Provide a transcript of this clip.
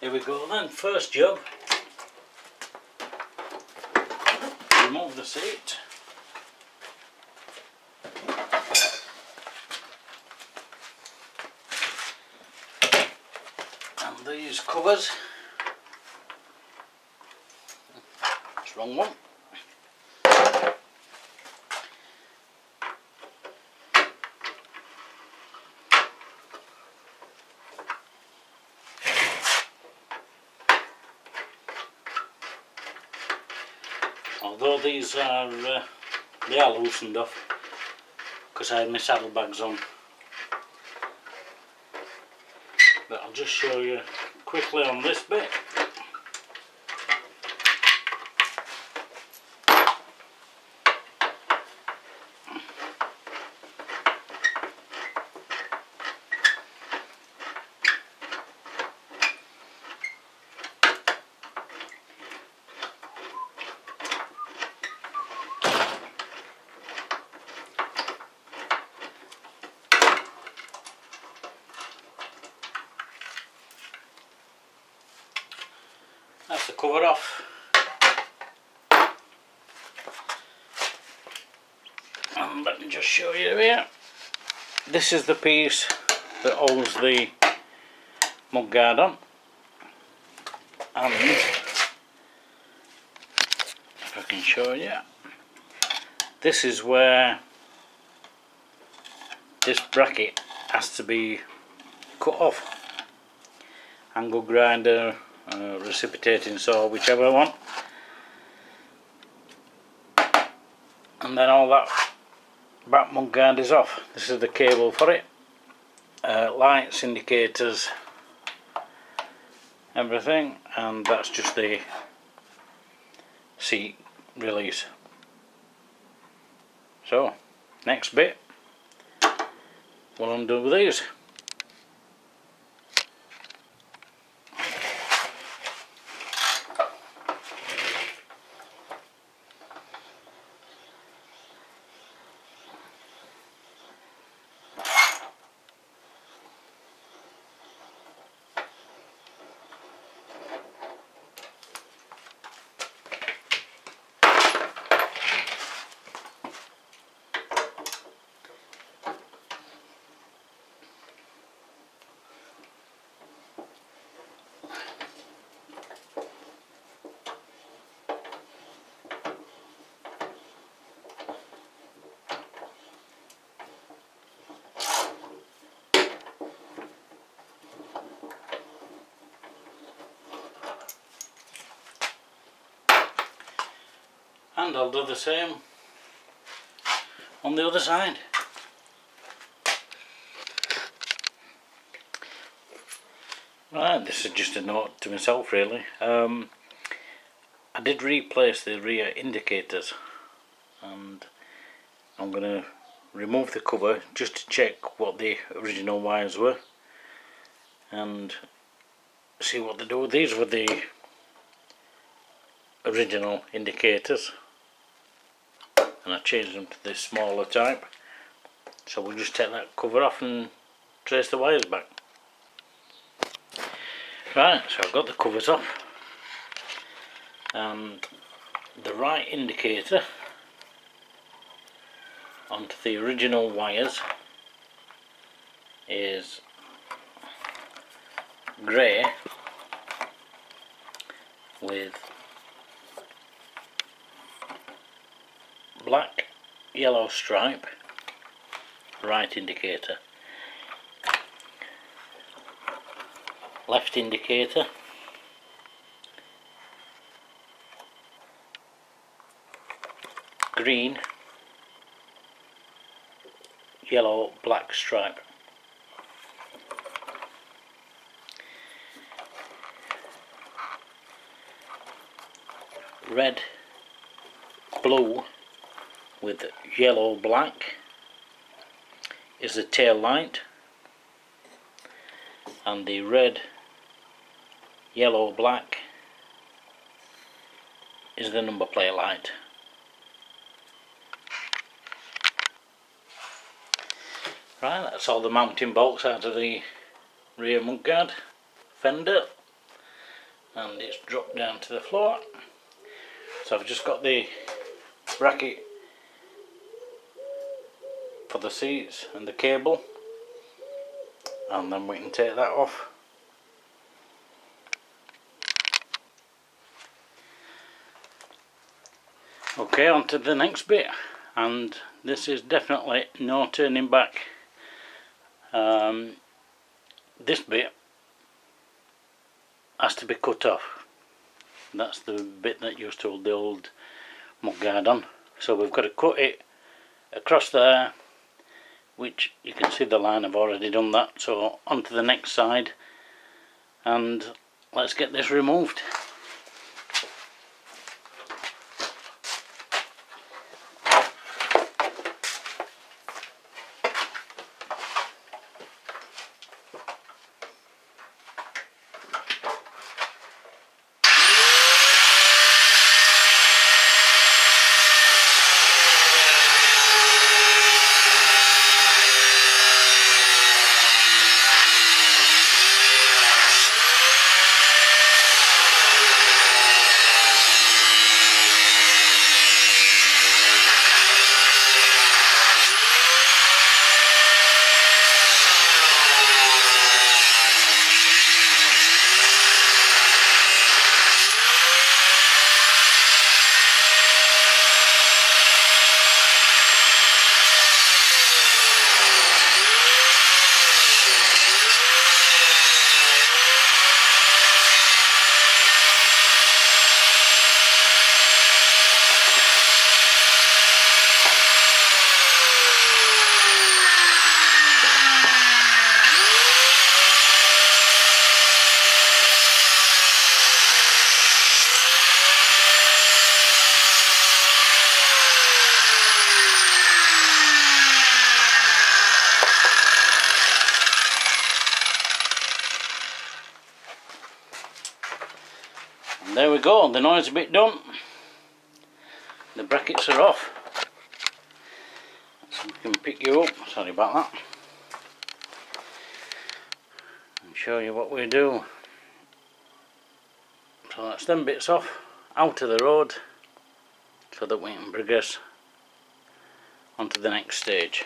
Here we go then, first job. Remove the seat. And these covers. That's wrong one. Although these are, uh, they are loosened off because I had my saddlebags on. But I'll just show you quickly on this bit. That's the cover off. And let me just show you here. This is the piece that holds the mud guard on. And if I can show you, this is where this bracket has to be cut off. Angle grinder uh, reciprocating saw, whichever one. And then all that back mud guard is off. This is the cable for it. Uh, lights, indicators, everything, and that's just the seat release. So, next bit, what we'll undo with these. And I'll do the same on the other side. Right, this is just a note to myself really. Um, I did replace the rear indicators and I'm going to remove the cover just to check what the original wires were and see what they do. These were the original indicators and I changed them to this smaller type. So we'll just take that cover off and trace the wires back. Right so I've got the covers off. And the right indicator onto the original wires is grey with black yellow stripe right indicator. Left indicator. Green. Yellow black stripe. Red blue with yellow black is the tail light and the red yellow black is the number plate light. Right that's all the mounting bolts out of the rear mudguard fender and it's dropped down to the floor. So I've just got the bracket for the seats and the cable. And then we can take that off. Okay on to the next bit. And this is definitely no turning back. Um, this bit has to be cut off. That's the bit that used to hold the old mudguard on. So we've got to cut it across there which you can see the line I've already done that. So onto the next side and let's get this removed there we go, the noise is a bit done. The brackets are off. So we can pick you up, sorry about that. And show you what we do. So that's them bits off, out of the road, so that we can progress onto the next stage.